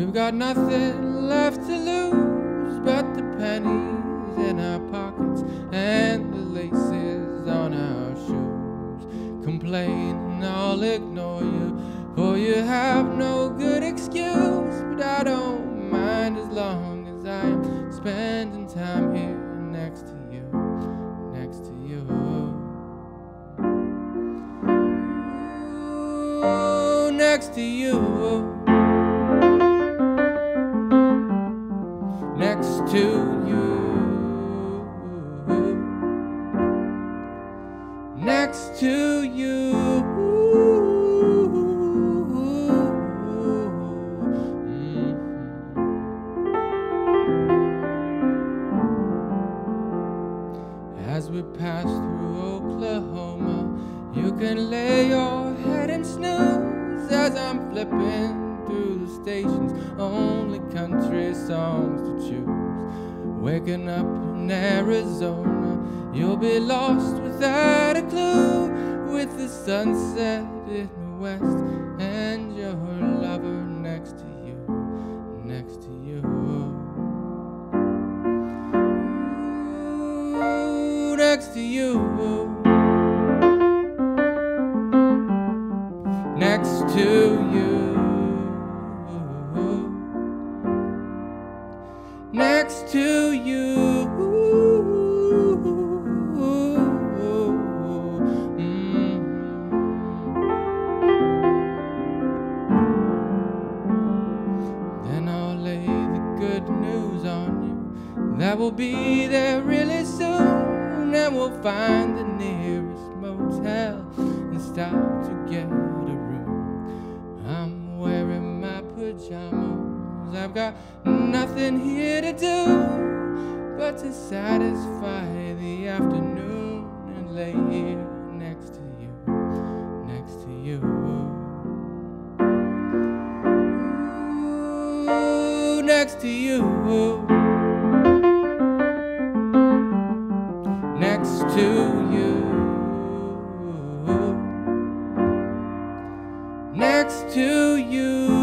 We've got nothing left to lose but the pennies in our pockets and the laces on our shoes. Complain, and I'll ignore you, for you have no good excuse. But I don't mind as long as I'm spending time here next to you, next to you. Next to you. Next to you. Mhm. As we pass through Oklahoma, you can lay your head and snooze as I'm flipping through the stations. Only country songs to choose. Waking up in Arizona, you'll be lost without a clue. With the sunset in the west and your lover next to you, next to you. Next to you. next to you. Next to you. That will be there really soon, and we'll find the nearest motel and stop to get a room. I'm wearing my pajamas. I've got nothing here to do but to satisfy the afternoon and lay here next to you, next to you. Next to you. Next to you. Next to you.